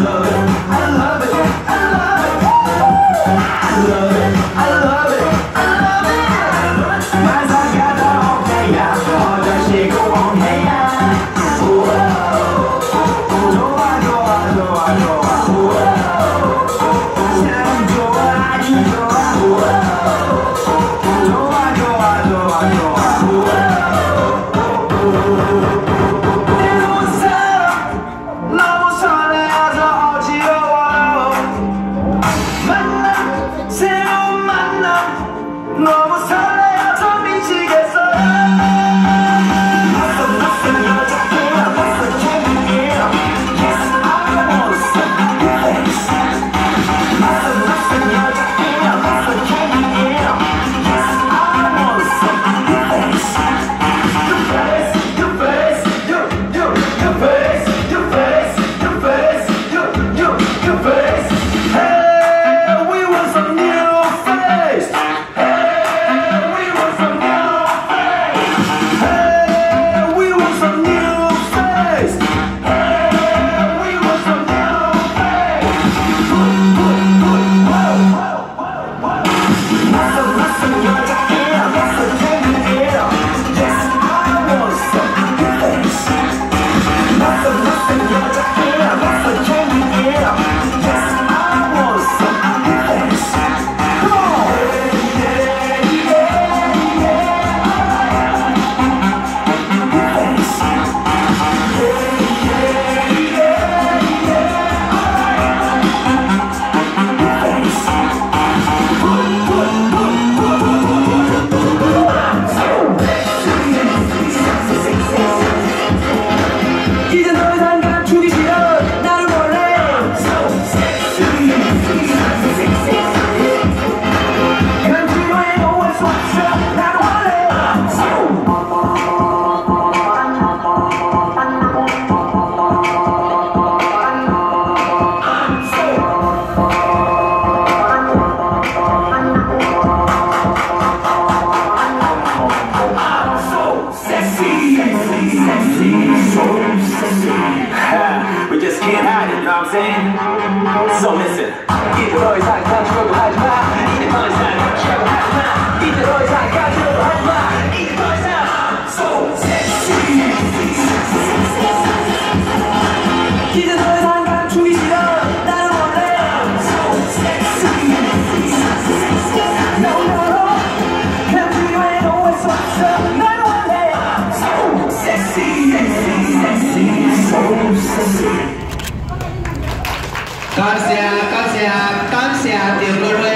love. almost time. I'm saying? So listen. 이대로 이상 감추려고 하지 마. 이제 더 이상 감추려고 하지 마. 이대로 이상 감추려고 하지 마. 이제 더 이상 so sexy. 이제 더 이상 감추기 싫어. 나는 원래 so sexy. No no no. 감추기 왜 너무 했어? 나는 원래 so sexy. Sexy. So sexy. Farsia, Farsia, Farsia,